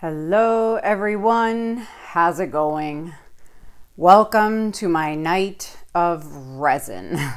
Hello, everyone. How's it going? Welcome to my night of resin.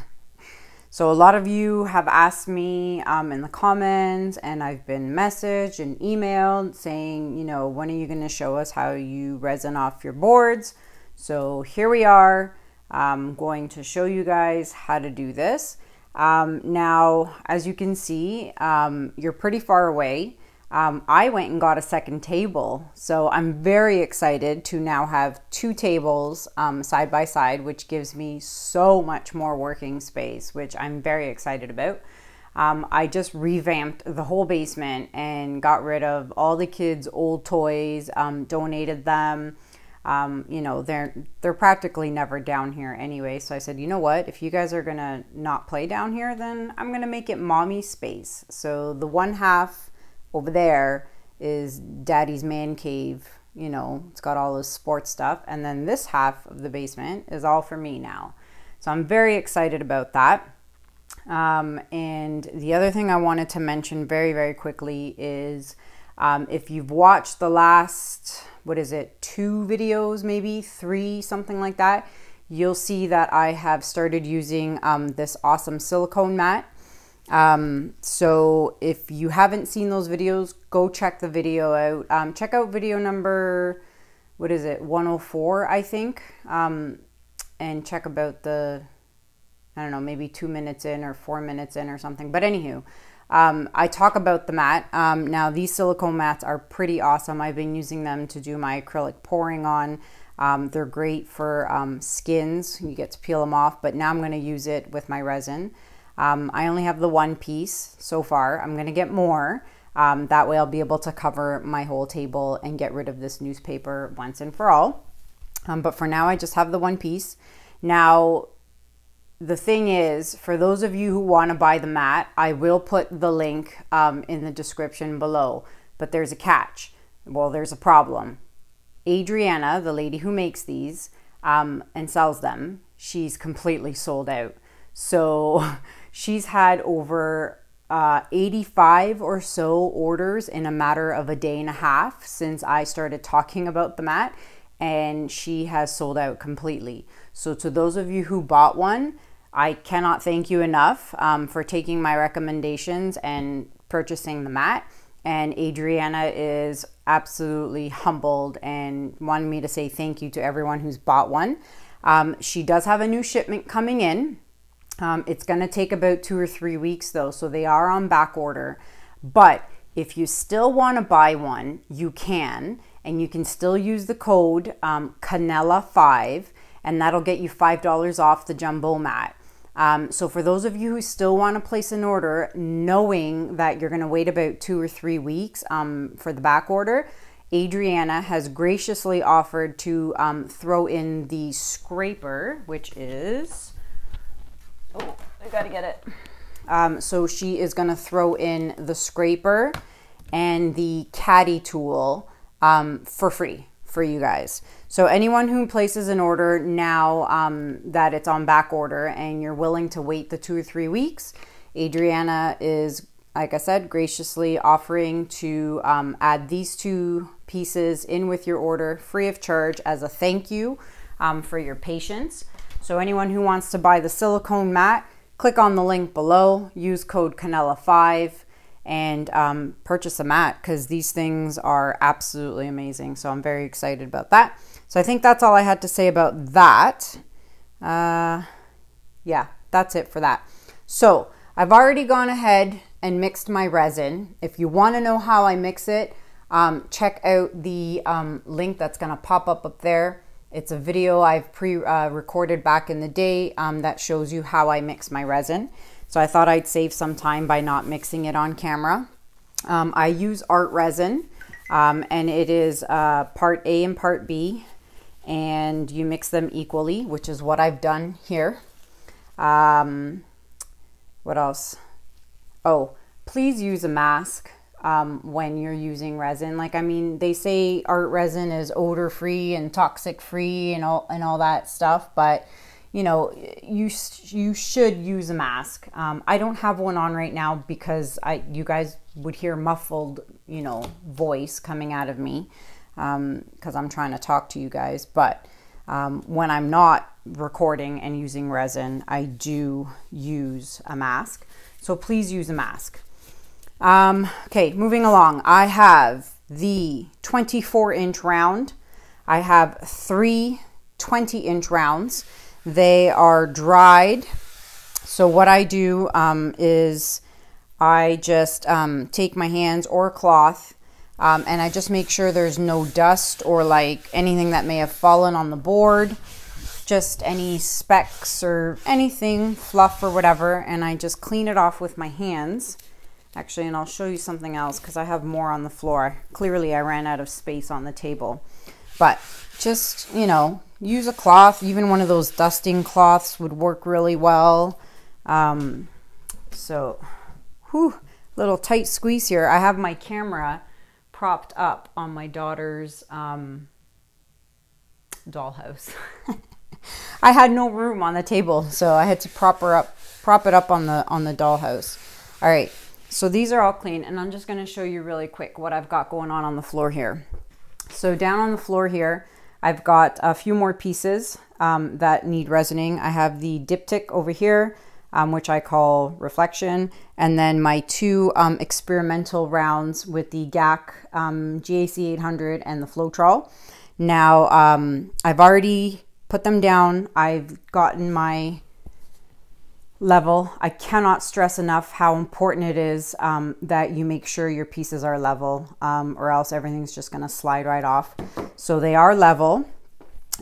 So, a lot of you have asked me um, in the comments, and I've been messaged and emailed saying, you know, when are you going to show us how you resin off your boards? So, here we are. I'm going to show you guys how to do this. Um, now, as you can see, um, you're pretty far away um, I went and got a second table. So I'm very excited to now have two tables um, side by side, which gives me so much more working space, which I'm very excited about. Um, I just revamped the whole basement and got rid of all the kids' old toys, um, donated them. Um, you know, they're they're practically never down here anyway. So I said, you know what? If you guys are gonna not play down here, then I'm gonna make it mommy space. So the one half over there is daddy's man cave you know it's got all this sports stuff. And then this half of the basement is all for me now. So i'm very excited about that. Um, and the other thing i wanted to mention very very quickly is um, if you've watched the last what is it two videos maybe three something like that you'll see that i have started using um, this awesome silicone mat um, so if you haven't seen those videos, go check the video out. Um, check out video number, what is it, 104, I think. Um, and check about the, I don't know, maybe two minutes in or four minutes in or something. But anywho, um, I talk about the mat. Um, now, these silicone mats are pretty awesome. I've been using them to do my acrylic pouring on. Um, they're great for um, skins. You get to peel them off, but now I'm going to use it with my resin. Um, I only have the one piece so far. I'm going to get more. Um, that way I'll be able to cover my whole table and get rid of this newspaper once and for all. Um, but for now, I just have the one piece. Now, the thing is, for those of you who want to buy the mat, I will put the link um, in the description below. But there's a catch. Well, there's a problem. Adriana, the lady who makes these um, and sells them, she's completely sold out. So she's had over uh, 85 or so orders in a matter of a day and a half since I started talking about the mat, and she has sold out completely. So, to those of you who bought one, I cannot thank you enough um, for taking my recommendations and purchasing the mat. And Adriana is absolutely humbled and wanted me to say thank you to everyone who's bought one. Um, she does have a new shipment coming in. Um, it's going to take about two or three weeks though, so they are on back order. But if you still want to buy one, you can, and you can still use the code um, Kanella5, and that'll get you $5 off the jumbo mat. Um, so for those of you who still want to place an order, knowing that you're going to wait about two or three weeks um, for the back order, Adriana has graciously offered to um, throw in the scraper, which is I gotta get it. Um, so she is gonna throw in the scraper and the caddy tool um, for free for you guys. So anyone who places an order now um, that it's on back order and you're willing to wait the two or three weeks, Adriana is, like I said, graciously offering to um, add these two pieces in with your order free of charge as a thank you um, for your patience. So anyone who wants to buy the silicone mat, click on the link below, use code Kanella5 and um, purchase a mat because these things are absolutely amazing. So I'm very excited about that. So I think that's all I had to say about that. Uh, yeah, that's it for that. So I've already gone ahead and mixed my resin. If you want to know how I mix it, um, check out the um, link that's going to pop up up there. It's a video I've pre-recorded uh, back in the day um, that shows you how I mix my resin. So I thought I'd save some time by not mixing it on camera. Um, I use art resin um, and it is uh, part A and part B and you mix them equally, which is what I've done here. Um, what else? Oh, please use a mask um, when you're using resin. Like, I mean, they say art resin is odor free and toxic free and all and all that stuff, but you know, you you should use a mask. Um, I don't have one on right now because I you guys would hear muffled you know, voice coming out of me because um, I'm trying to talk to you guys. But um, when I'm not recording and using resin, I do use a mask. So please use a mask. Um, okay, moving along. I have the 24 inch round. I have three 20 inch rounds. They are dried. So what I do um, is I just um, take my hands or cloth um, and I just make sure there's no dust or like anything that may have fallen on the board, just any specks or anything, fluff or whatever, and I just clean it off with my hands. Actually, and I'll show you something else because I have more on the floor. Clearly, I ran out of space on the table. But just, you know, use a cloth. Even one of those dusting cloths would work really well. Um, so, whew, little tight squeeze here. I have my camera propped up on my daughter's um, dollhouse. I had no room on the table, so I had to prop her up, prop it up on the on the dollhouse. All right, so these are all clean, and I'm just going to show you really quick what I've got going on on the floor here. So down on the floor here, I've got a few more pieces um, that need resining. I have the diptych over here um, which I call reflection, and then my two um, experimental rounds with the GAC um, GAC 800 and the Floetrol. Now, um, I've already put them down. I've gotten my level. I cannot stress enough how important it is um, that you make sure your pieces are level um, or else everything's just going to slide right off. So they are level.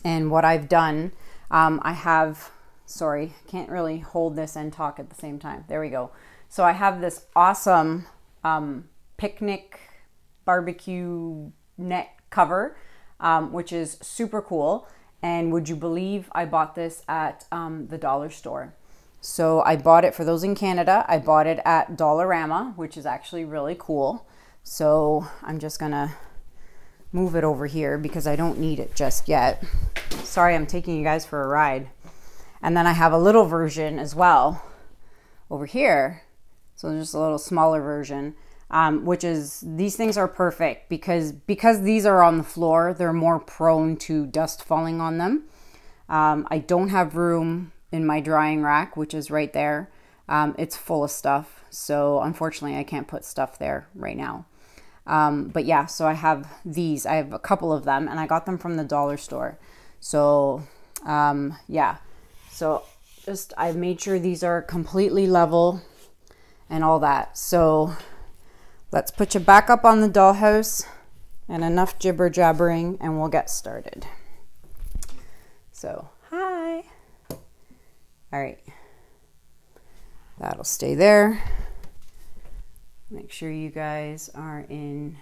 And what I've done, um, I have sorry, can't really hold this and talk at the same time. There we go. So I have this awesome um, picnic barbecue net cover, um, which is super cool. And would you believe I bought this at um, the dollar store? So I bought it for those in Canada. I bought it at Dollarama, which is actually really cool. So I'm just gonna move it over here because I don't need it just yet. Sorry, I'm taking you guys for a ride. And then I have a little version as well over here. So just a little smaller version, um, which is these things are perfect because because these are on the floor, they're more prone to dust falling on them. Um, I don't have room in my drying rack, which is right there. Um, it's full of stuff, so unfortunately, I can't put stuff there right now. Um, but yeah, so I have these. I have a couple of them, and I got them from the dollar store. So um, yeah. So just I've made sure these are completely level and all that. So let's put you back up on the dollhouse and enough jibber jabbering and we'll get started. So, right. That'll stay there. Make sure you guys are in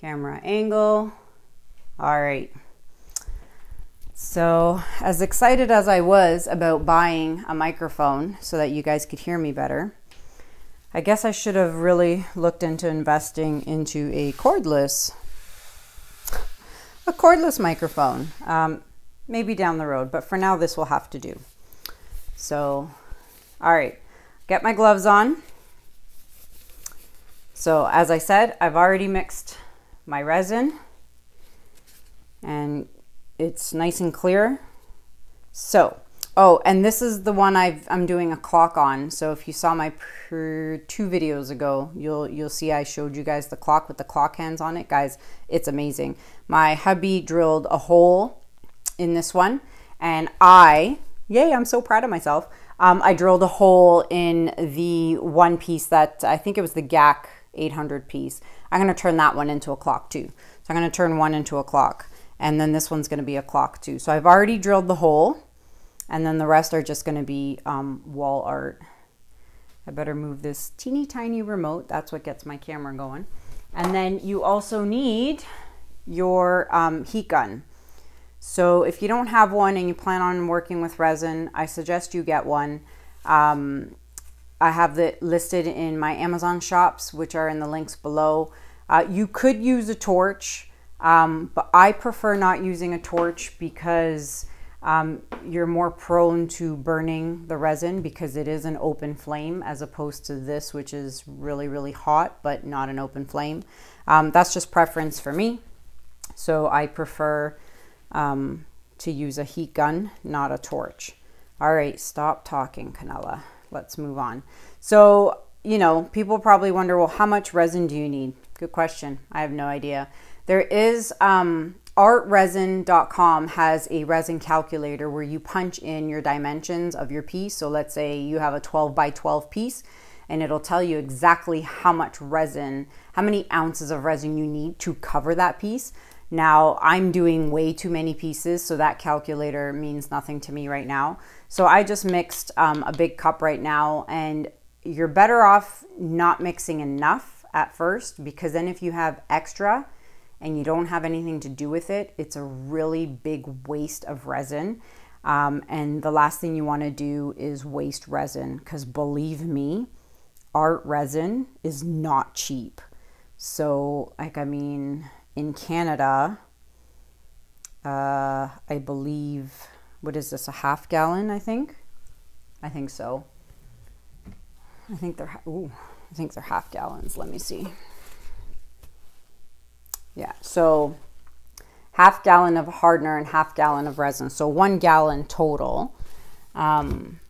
camera angle. All right. So, as excited as I was about buying a microphone so that you guys could hear me better, I guess I should have really looked into investing into a cordless a cordless microphone. Um, maybe down the road, but for now this will have to do. So, all right, get my gloves on. So, as I said, I've already mixed my resin and it's nice and clear. So, oh, and this is the one i am doing a clock on. So if you saw my two videos ago, you'll you'll see I showed you guys the clock with the clock hands on it. Guys, it's amazing. My hubby drilled a hole in this one and I, yay, I'm so proud of myself. Um, I drilled a hole in the one piece that I think it was the GAC 800 piece. I'm going to turn that one into a clock too. So I'm going to turn one into a clock and then this one's going to be a clock too. So I've already drilled the hole and then the rest are just going to be um, wall art. I better move this teeny tiny remote. That's what gets my camera going. And then you also need your um, heat gun. So if you don't have one and you plan on working with resin, I suggest you get one. Um, I have it listed in my Amazon shops, which are in the links below. Uh, you could use a torch. Um, but I prefer not using a torch because um, you're more prone to burning the resin because it is an open flame as opposed to this, which is really, really hot but not an open flame. Um, that's just preference for me. So I prefer um, to use a heat gun, not a torch. All right, stop talking, Kanella. Let's move on. So, you know, people probably wonder, well, how much resin do you need? Good question. I have no idea. There is um, artresin.com has a resin calculator where you punch in your dimensions of your piece. So let's say you have a 12 by 12 piece and it'll tell you exactly how much resin, how many ounces of resin you need to cover that piece. Now I'm doing way too many pieces, so that calculator means nothing to me right now. So I just mixed um, a big cup right now and you're better off not mixing enough at first because then if you have extra, and you don't have anything to do with it, it's a really big waste of resin. Um, and the last thing you want to do is waste resin because believe me, art resin is not cheap. So, like, I mean, in Canada, uh, I believe, what is this, a half gallon, I think? I think so. I think they're, ooh, I think they're half gallons. Let me see. Yeah, so half gallon of hardener and half gallon of resin. So one gallon total. Um,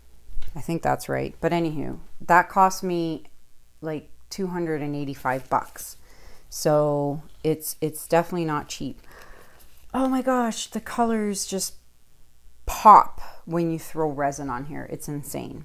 I think that's right. But anywho, that cost me like 285 bucks. So it's it's definitely not cheap. Oh my gosh, the colors just pop when you throw resin on here. It's insane.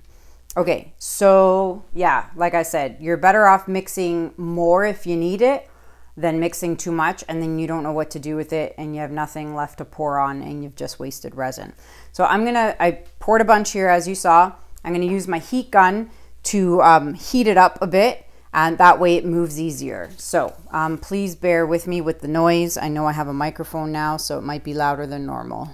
Okay, so yeah, like I said, you're better off mixing more if you need it than mixing too much and then you don't know what to do with it and you have nothing left to pour on and you've just wasted resin. So I'm gonna, I poured a bunch here as you saw. I'm gonna use my heat gun to um, heat it up a bit and that way it moves easier. So um, please bear with me with the noise. I know I have a microphone now so it might be louder than normal.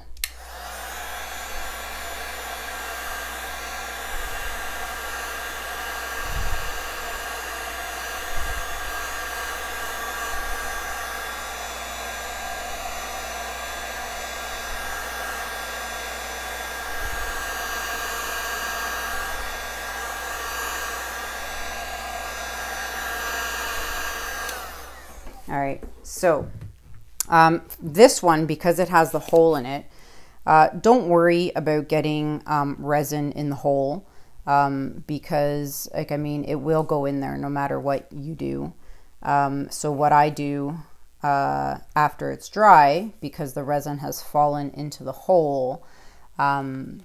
All right, so um, this one, because it has the hole in it, uh, don't worry about getting um, resin in the hole um, because, like, I mean, it will go in there no matter what you do. Um, so what I do uh, after it's dry, because the resin has fallen into the hole, um,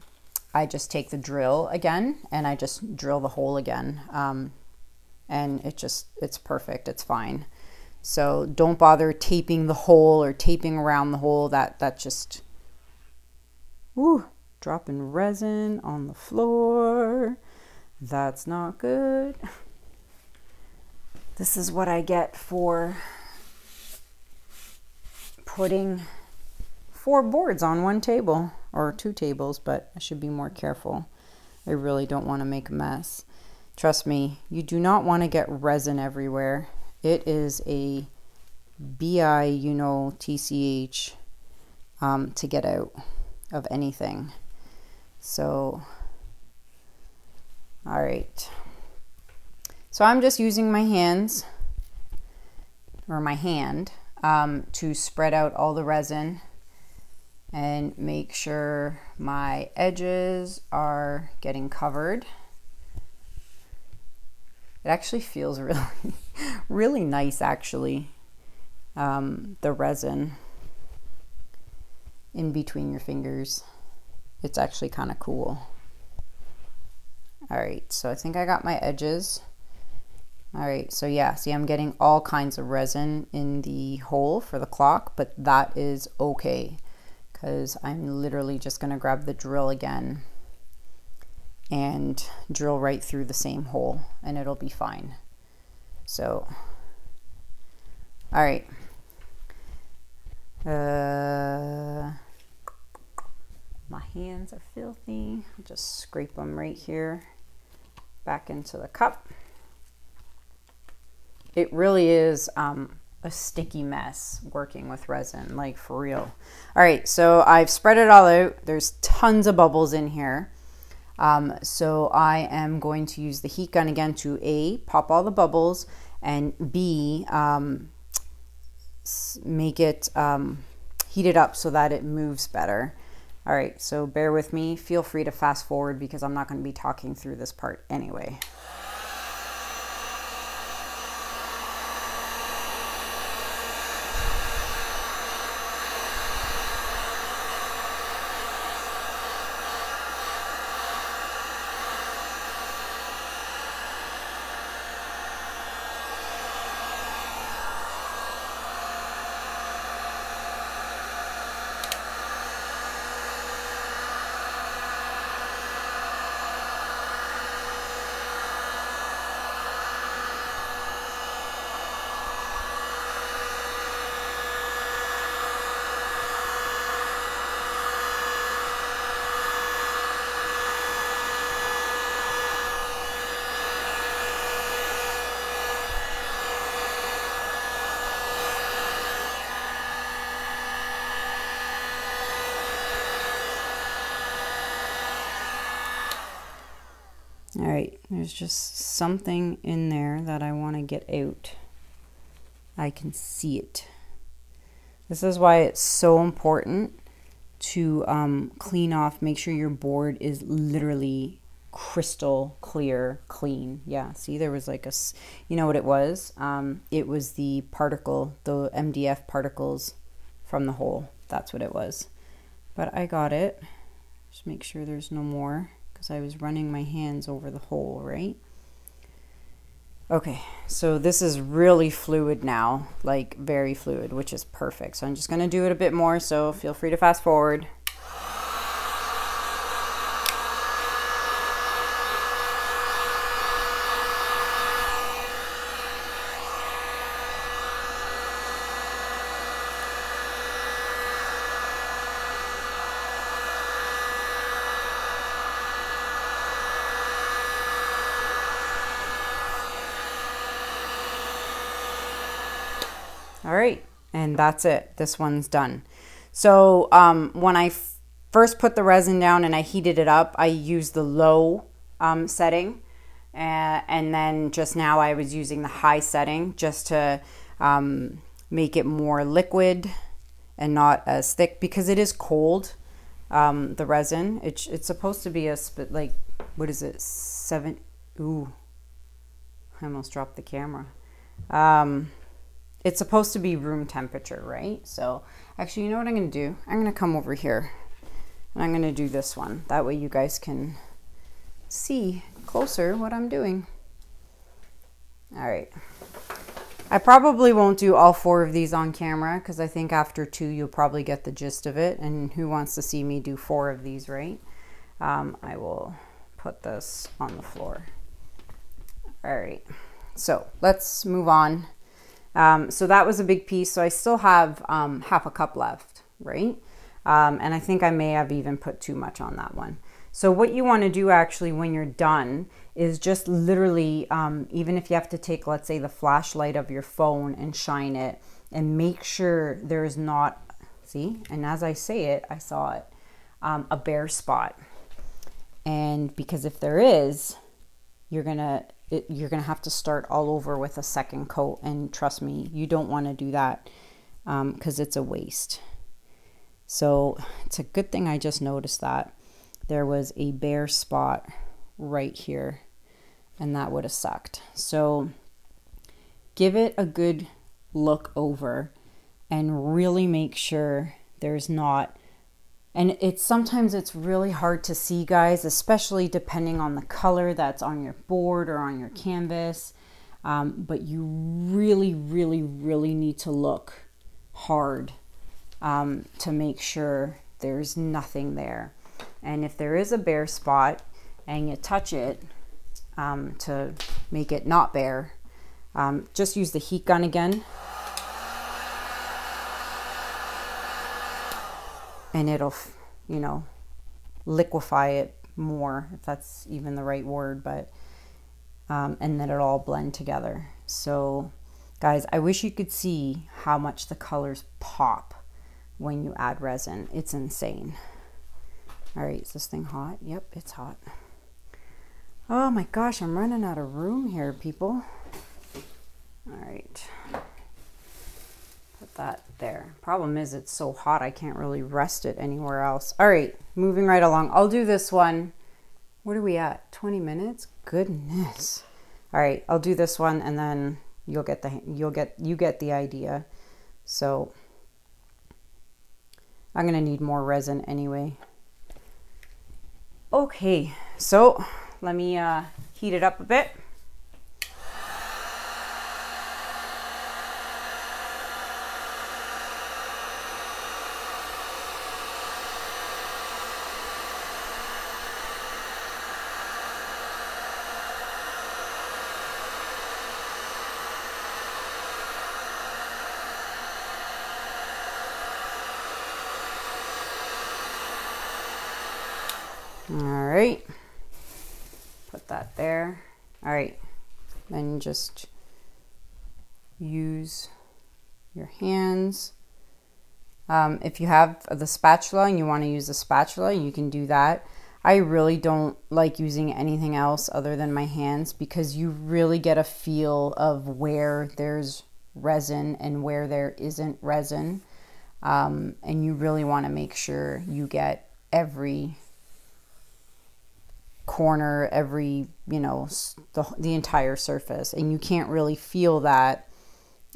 I just take the drill again and I just drill the hole again. Um, and it just, it's perfect. It's fine. So don't bother taping the hole or taping around the hole. That that just whoo, dropping resin on the floor. That's not good. This is what I get for putting four boards on one table or two tables, but I should be more careful. I really don't want to make a mess. Trust me, you do not want to get resin everywhere. It is a BI, you know, TCH um, to get out of anything. So, all right. So I'm just using my hands or my hand um, to spread out all the resin and make sure my edges are getting covered. It actually feels really, really nice actually. Um, the resin in between your fingers. It's actually kind of cool. All right, so I think I got my edges. All right, so yeah, see I'm getting all kinds of resin in the hole for the clock, but that is okay because I'm literally just gonna grab the drill again and drill right through the same hole and it'll be fine. So, all right. Uh, my hands are filthy. I'll just scrape them right here back into the cup. It really is um, a sticky mess working with resin, like for real. All right, so I've spread it all out. There's tons of bubbles in here. Um, so I am going to use the heat gun again to A, pop all the bubbles, and B, um, make it um, heat it up so that it moves better. All right, so bear with me. Feel free to fast forward because I'm not going to be talking through this part anyway. All right, there's just something in there that I want to get out. I can see it. This is why it's so important to um, clean off, make sure your board is literally crystal clear, clean. Yeah, see, there was like a, you know what it was? Um, it was the particle, the MDF particles from the hole. That's what it was. But I got it. Just make sure there's no more because I was running my hands over the hole, right? Okay, so this is really fluid now, like very fluid, which is perfect. So I'm just going to do it a bit more, so feel free to fast forward. All right, and that's it. This one's done. So um, when I first put the resin down and I heated it up, I used the low um, setting. Uh, and then just now I was using the high setting just to um, make it more liquid and not as thick because it is cold. Um, the resin, it's, it's supposed to be a like, what is it? Seven. Ooh, I almost dropped the camera. Um, it's supposed to be room temperature, right? So actually, you know what I'm going to do? I'm going to come over here and I'm going to do this one. That way you guys can see closer what I'm doing. All right. I probably won't do all four of these on camera because I think after two you'll probably get the gist of it. And who wants to see me do four of these, right? Um, I will put this on the floor. All right. So let's move on um, so that was a big piece. So I still have um, half a cup left, right? Um, and I think I may have even put too much on that one. So what you want to do actually when you're done is just literally, um, even if you have to take, let's say, the flashlight of your phone and shine it and make sure there's not, see, and as I say it, I saw it, um, a bare spot. And because if there is, you're going to it, you're going to have to start all over with a second coat. And trust me, you don't want to do that because um, it's a waste. So it's a good thing I just noticed that there was a bare spot right here and that would have sucked. So give it a good look over and really make sure there's not and it's sometimes it's really hard to see guys especially depending on the color that's on your board or on your canvas. Um, but you really really really need to look hard um, to make sure there's nothing there. And if there is a bare spot and you touch it um, to make it not bare um, just use the heat gun again and it'll, you know, liquefy it more, if that's even the right word, but, um, and then it'll all blend together. So Guys, I wish you could see how much the colors pop when you add resin. It's insane. All right, is this thing hot? Yep, it's hot. Oh my gosh, I'm running out of room here, people. All right. That there. Problem is it's so hot I can't really rest it anywhere else. All right, moving right along. I'll do this one. What are we at? 20 minutes? Goodness. All right, I'll do this one and then you'll get the you'll get you get the idea. So I'm going to need more resin anyway. Okay, so let me uh, heat it up a bit. All right, put that there. All right, then just use your hands. Um, if you have the spatula and you want to use a spatula, you can do that. I really don't like using anything else other than my hands because you really get a feel of where there's resin and where there isn't resin. Um, and you really want to make sure you get every corner, every, you know, the, the entire surface. And you can't really feel that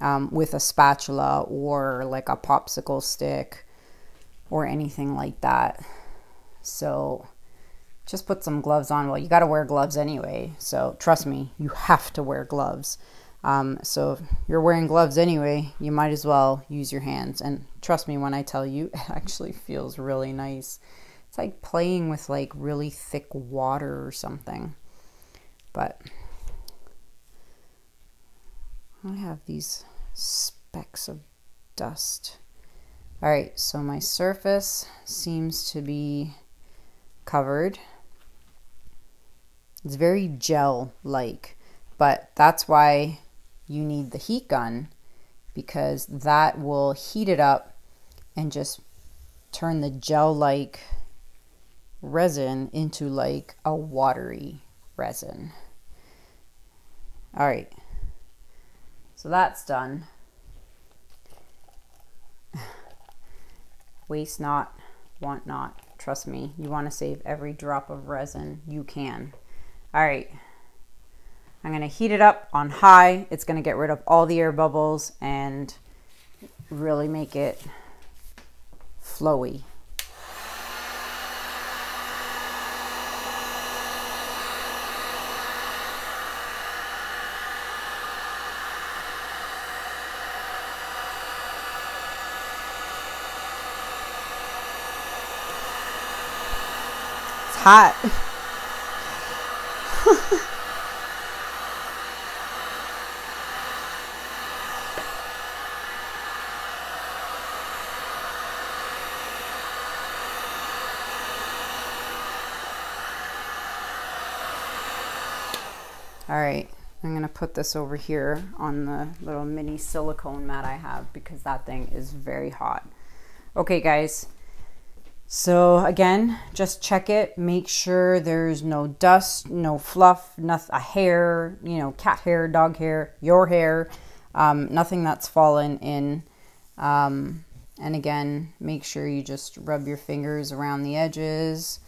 um, with a spatula or like a popsicle stick or anything like that. So just put some gloves on. Well, you got to wear gloves anyway. So trust me, you have to wear gloves. Um, so if you're wearing gloves anyway, you might as well use your hands. And trust me when I tell you, it actually feels really nice. It's like playing with like really thick water or something. But I have these specks of dust. All right, so my surface seems to be covered. It's very gel-like, but that's why you need the heat gun because that will heat it up and just turn the gel-like resin into like a watery resin. All right, so that's done. Waste not, want not. Trust me, you want to save every drop of resin you can. All right, I'm going to heat it up on high. It's going to get rid of all the air bubbles and really make it flowy. Hot. All right, I'm gonna put this over here on the little mini silicone mat I have because that thing is very hot. Okay guys, so again, just check it. Make sure there's no dust, no fluff, nothing, a hair, you know, cat hair, dog hair, your hair, um, nothing that's fallen in. Um, and again, make sure you just rub your fingers around the edges.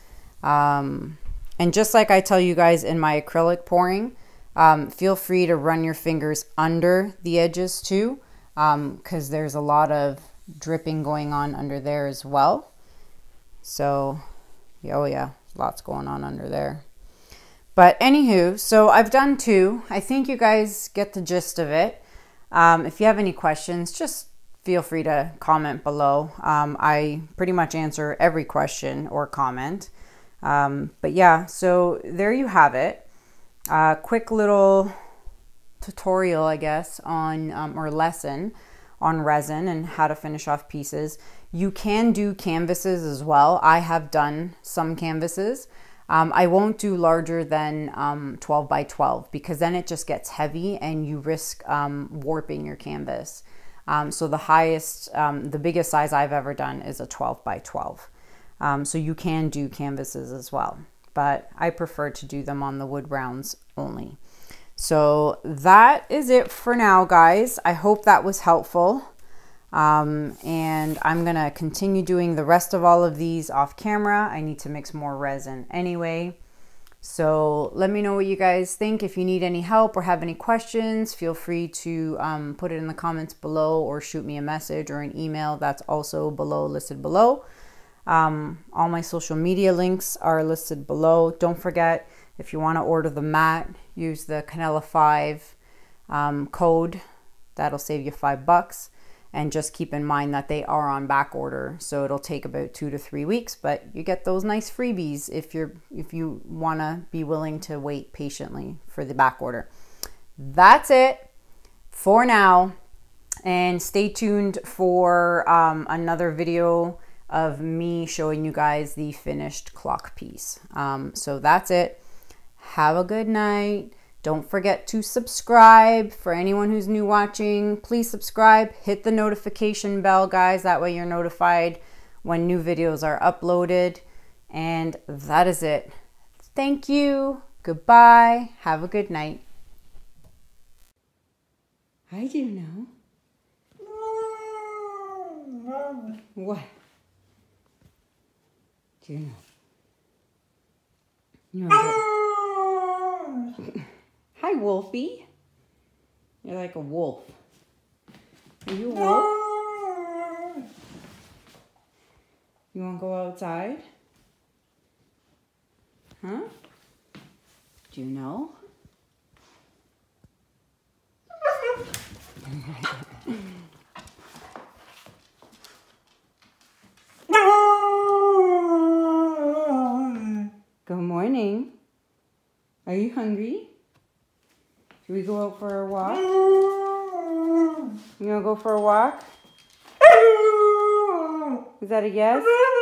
Um, and just like I tell you guys in my acrylic pouring, um, feel free to run your fingers under the edges too, because um, there's a lot of dripping going on under there as well. So, oh yeah, lots going on under there. But anywho, so I've done two. I think you guys get the gist of it. Um, if you have any questions, just feel free to comment below. Um, I pretty much answer every question or comment. Um, but yeah, so there you have it. Uh, quick little tutorial, I guess, on um, or lesson on resin and how to finish off pieces. You can do canvases as well. I have done some canvases. Um, I won't do larger than um, 12 by 12 because then it just gets heavy and you risk um, warping your canvas. Um, so the highest, um, the biggest size I've ever done is a 12 by 12. Um, so you can do canvases as well, but I prefer to do them on the wood rounds only. So that is it for now, guys. I hope that was helpful. Um, and I'm to continue doing the rest of all of these off camera. I need to mix more resin anyway. So let me know what you guys think. If you need any help or have any questions, feel free to um, put it in the comments below or shoot me a message or an email. That's also below, listed below. Um, all my social media links are listed below. Don't forget, if you want to order the mat, use the Kanella 5 um, code. That'll save you five bucks and just keep in mind that they are on back order. So it'll take about two to three weeks but you get those nice freebies if you're if you want to be willing to wait patiently for the back order. That's it for now and stay tuned for um, another video of me showing you guys the finished clock piece. Um, so that's it. Have a good night don't forget to subscribe for anyone who's new watching. Please subscribe, hit the notification bell, guys. That way you're notified when new videos are uploaded. And that is it. Thank you. Goodbye. Have a good night. I do know. What? Do you know? You Hi, Wolfie. You're like a wolf. Are you a ah. wolf? You want to go outside? Huh? Do you know? Good morning. Are you hungry? Should we go out for a walk? You want to go for a walk? Is that a yes?